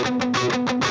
Música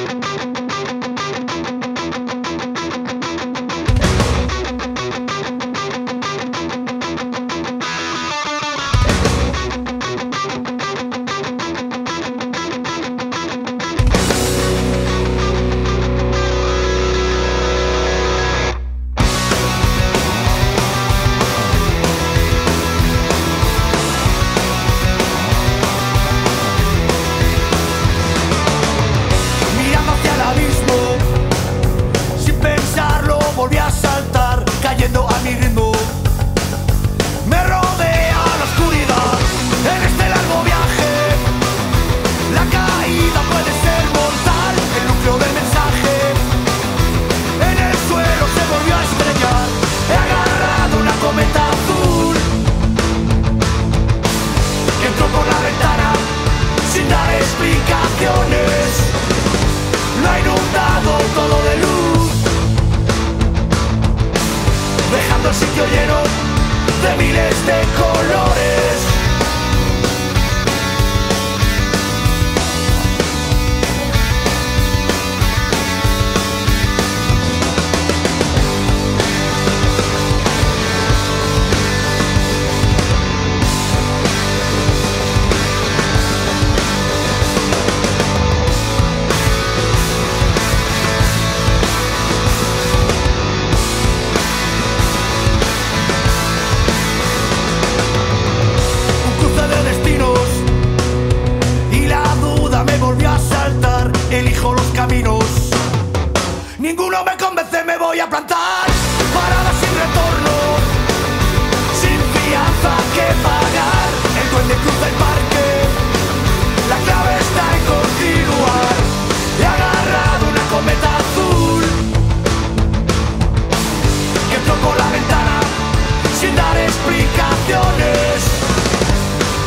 te plantar paradas sin retorno, sin fianza que pagar. El duende cruza el parque, la clave está en continuar. Le ha agarrado una cometa azul que entró tocó la ventana sin dar explicaciones.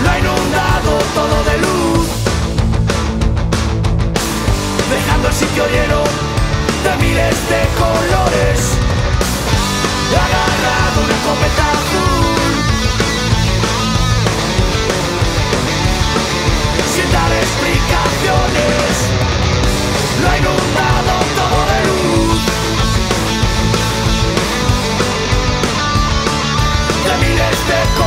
Lo ha inundado todo de luz, dejando el sitio lleno de miles de colores. Ha Agarrado una copeta azul. Sin dar explicaciones. Lo ha inundado todo de luz. De miles de colores